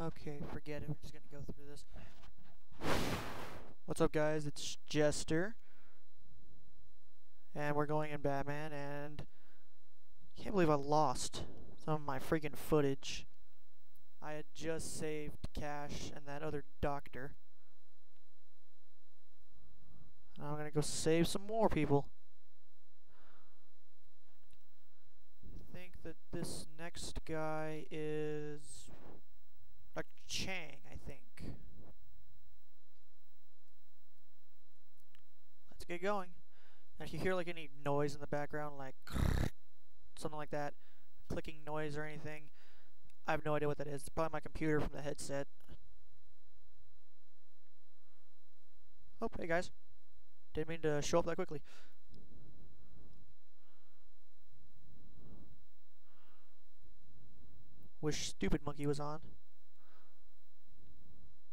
Okay, forget it. We're just gonna go through this. What's up, guys? It's Jester, and we're going in Batman. And can't believe I lost some of my freaking footage. I had just saved Cash and that other doctor. I'm gonna go save some more people. I think that this next guy is Dr. Chang, I think. Let's get going. And if you hear like any noise in the background, like something like that, clicking noise or anything, I have no idea what that is. It's probably my computer from the headset. Oh, hey guys. Didn't mean to show up that quickly. Wish Stupid Monkey was on.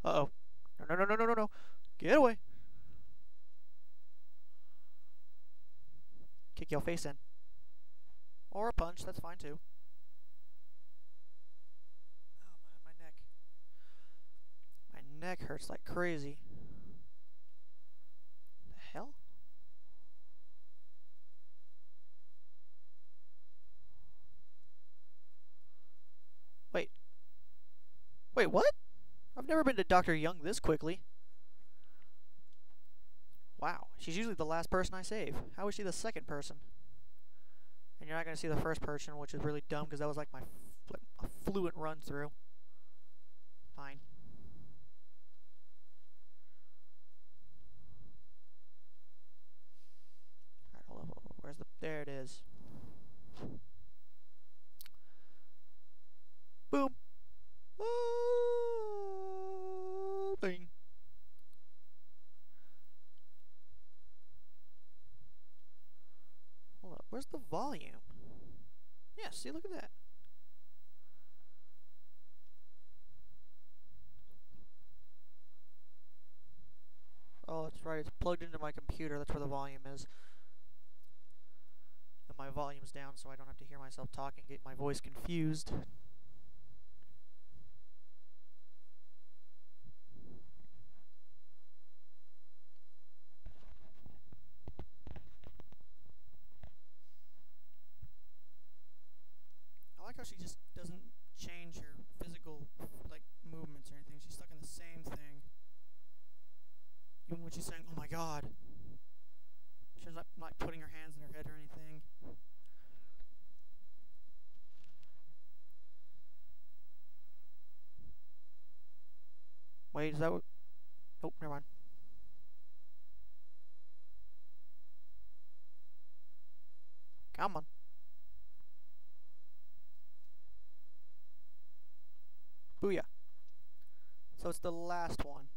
Uh-oh. No, no, no, no, no, no, no. Get away. Kick your face in. Or a punch, that's fine too. Oh, my, my neck. My neck hurts like crazy. The hell? Wait. Wait, what? I've never been to Dr. Young this quickly. Wow, she's usually the last person I save. How is she the second person? And you're not going to see the first person, which is really dumb because that was like my a fluent run through. Fine. Alright, hold. Where's the... There it is. Boom. Oh, bing. Hold up, where's the volume? Yeah, see, look at that. Oh, that's right, it's plugged into my computer, that's where the volume is. And my volume's down so I don't have to hear myself talking, get my voice confused. I like how she just doesn't change her physical like movements or anything. She's stuck in the same thing. Even when she's saying, "Oh my God," she's not like putting her hands in her head or anything. Wait, is that what? Nope, never mind. Come on. Booyah. So it's the last one.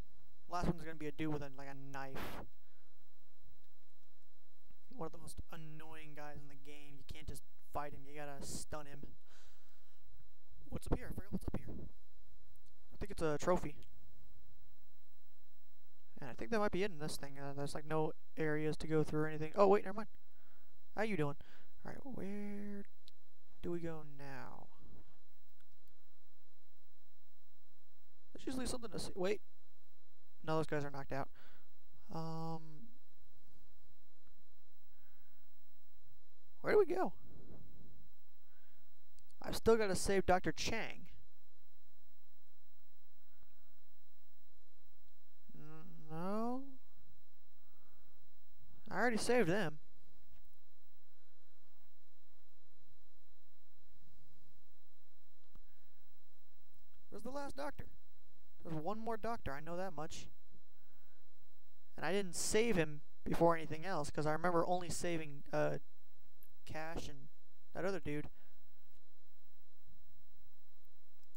Last one's gonna be a dude with a, like a knife. One of the most annoying guys in the game. You can't just fight him. You gotta stun him. What's up here? I forgot what's up here. I think it's a trophy. And I think that might be it in this thing. Uh, there's like no areas to go through or anything. Oh wait, never mind. How you doing? All right, where do we go now? There's usually something to see. Wait. No, those guys are knocked out. Um. Where do we go? I've still got to save Dr. Chang. No. I already saved them. Where's the last doctor? There's one more doctor, I know that much. And I didn't save him before anything else, because I remember only saving uh, Cash and that other dude.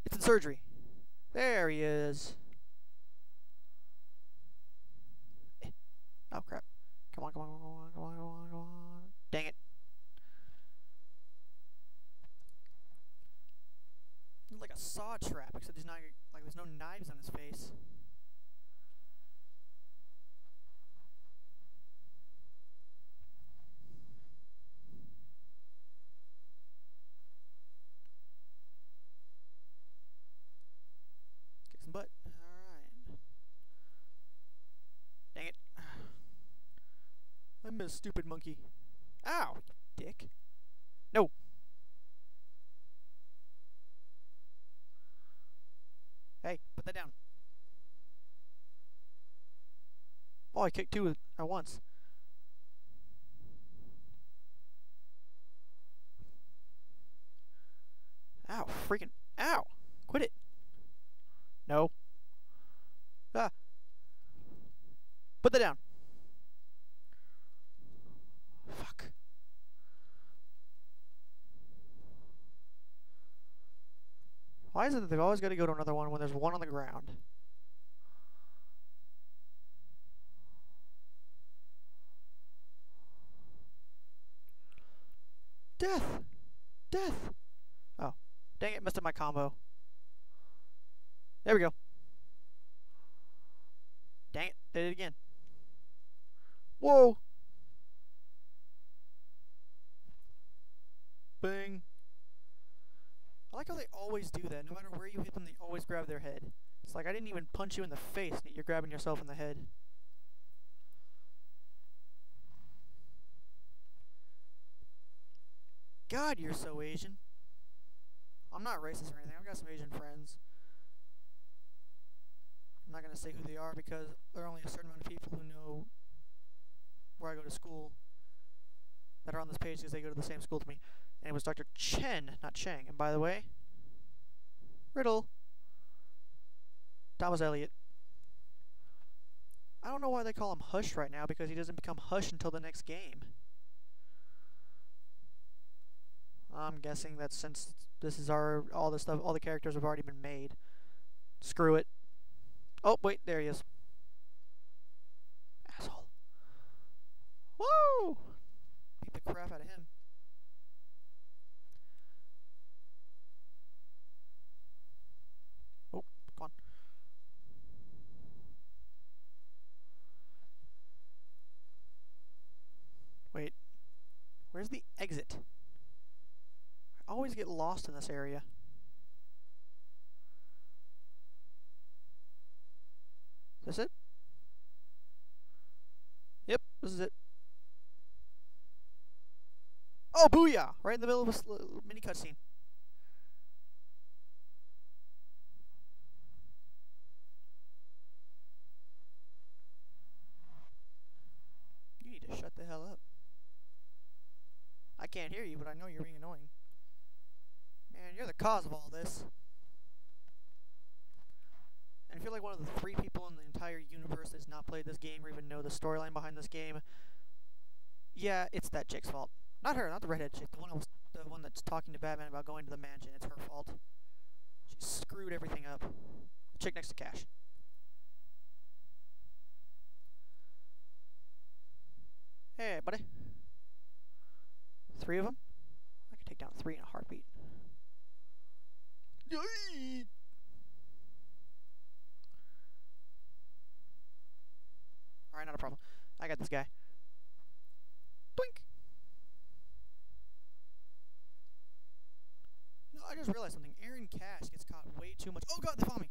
It's in surgery. There he is. Oh crap. Come on, come on, come on, come on, come on, come on. Dang it. Except he's not like there's no knives on his face. Kick some butt. Alright. Dang it. I'm a stupid monkey. Ow, dick. No. Hey, put that down. Oh, I kicked two at once. Ow, freaking, ow! Quit it. No. Ah. Put that down. Fuck. Why is it that they've always got to go to another one when there's one on the ground? Death! Death! Oh. Dang it, missed up my combo. There we go. Dang it, did it again. Whoa! Bang. I like how they always do that. No matter where you hit them, they always grab their head. It's like I didn't even punch you in the face, and you're grabbing yourself in the head. God, you're so Asian. I'm not racist or anything. I've got some Asian friends. I'm not going to say who they are because there are only a certain amount of people who know where I go to school that are on this page because they go to the same school to me. And it was Dr. Chen, not Cheng. And by the way, Riddle, Thomas Elliot. I don't know why they call him Hush right now because he doesn't become Hush until the next game. I'm guessing that since this is our all the stuff, all the characters have already been made. Screw it. Oh wait, there he is. Asshole. Woo! Beat the crap out of him. Oh. Wait. Where's the exit? Always get lost in this area. Is this it? Yep, this is it. Oh, booyah! Right in the middle of a mini cutscene. You need to shut the hell up. I can't hear you, but I know you're being annoying. Man, you're the cause of all this. And if you're like one of the three people in the entire universe that's not played this game or even know the storyline behind this game, yeah, it's that chick's fault. Not her, not the redhead chick. The one, was, the one that's talking to Batman about going to the mansion. It's her fault. She screwed everything up. The chick next to Cash. Hey, buddy. Three of them? I could take down three in a heartbeat. Alright, not a problem. I got this guy. Blink. No, I just realized something. Aaron Cash gets caught way too much. Oh god, they found me.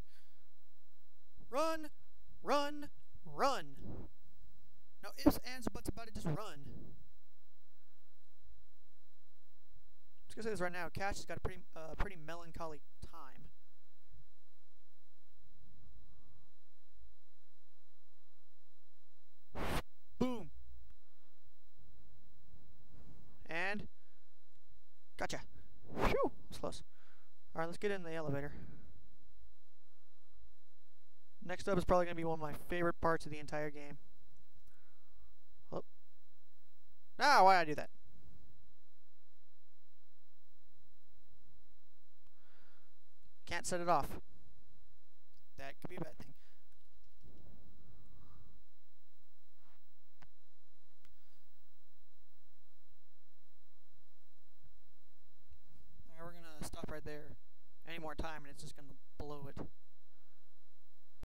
Run, run, run. No ifs, ands, buts about it, just run. I'm just gonna say this right now. Cash has got a pretty, uh, pretty melancholy time. Boom. And gotcha. Phew, that's close. All right, let's get in the elevator. Next up is probably gonna be one of my favorite parts of the entire game. Oh. Ah, why did I do that? Can't set it off. That could be a bad thing. Alright, we're gonna stop right there any more time and it's just gonna blow it.